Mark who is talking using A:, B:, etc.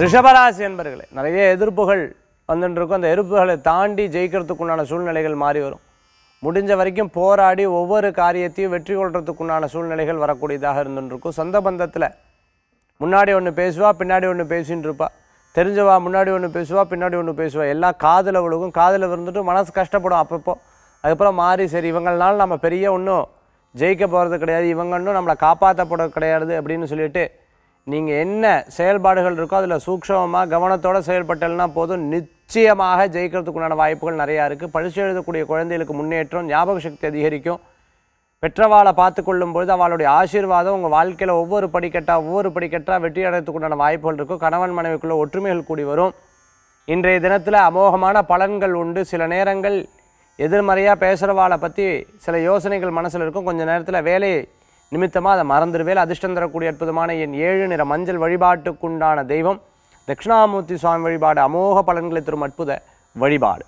A: ரிஷபராசி என்பர்களே நிறைய எதிர்ப்புகள் வந்துட்டுருக்கும் அந்த எதிர்ப்புகளை தாண்டி ஜெயிக்கிறதுக்குண்டான சூழ்நிலைகள் மாறி வரும். முடிஞ்ச வரைக்கும் போராடி ஒவ்வொரு காரியத்தையும் வெற்றி கொள்றதுக்குண்டான சூழ்நிலைகள் வரக்கூடியதாக இருந்துருக்கும் சொந்த பந்தத்தில் முன்னாடி ஒன்று பேசுவா பின்னாடி ஒன்று பேசின்னு இருப்பா தெரிஞ்சவா முன்னாடி ஒன்று பேசுவா பின்னாடி ஒன்று பேசுவா. எல்லா காதில் விழுகும் காதில் விழுந்துட்டு மனசு கஷ்டப்படும் அப்பப்போ. அதுக்கப்புறம் மாறி சரி இவங்களால நம்ம பெரிய ஒன்றும் ஜெயிக்க போகிறது கிடையாது இவங்க இன்னும் நம்மளை காப்பாற்றப்பட கிடையாது அப்படின்னு சொல்லிட்டு நீங்கள் என்ன செயல்பாடுகள் இருக்கோ அதில் சூக்ஷமமாக கவனத்தோடு செயல்பட்டல்னா போதும். நிச்சயமாக ஜெயிக்கிறதுக்குண்டான வாய்ப்புகள் நிறையா இருக்குது பரிசு எழுதக்கூடிய குழந்தைகளுக்கு முன்னேற்றம் ஞாபக சக்தி அதிகரிக்கும். பெற்றவாளை பார்த்து கொள்ளும்பொழுது அவளுடைய ஆசீர்வாதம் உங்கள் வாழ்க்கையில் ஒவ்வொரு படிக்கட்டாக ஒவ்வொரு படிக்கட்டாக வெற்றி அடையத்துக்குண்டான வாய்ப்புகள் இருக்கும் கணவன் மனைவிக்குள்ளே ஒற்றுமைகள் கூடி வரும். இன்றைய தினத்தில் அமோகமான பலன்கள் உண்டு. சில நேரங்கள் எதிர்மறையாக பேசுகிறவாளை பற்றி சில யோசனைகள் மனசில் இருக்கும். கொஞ்சம் நேரத்தில் வேலை நிமித்தமாக அதை மறந்துடுவேல் அதிர்ஷ்டம் தரக்கூடிய அற்புதமான என் ஏழு நிற மஞ்சள் வழிபாட்டுக்குண்டான தெய்வம் தட்சிணாமூர்த்தி சுவாமி வழிபாடு அமோக பலன்களை தரும் அற்புத வழிபாடு.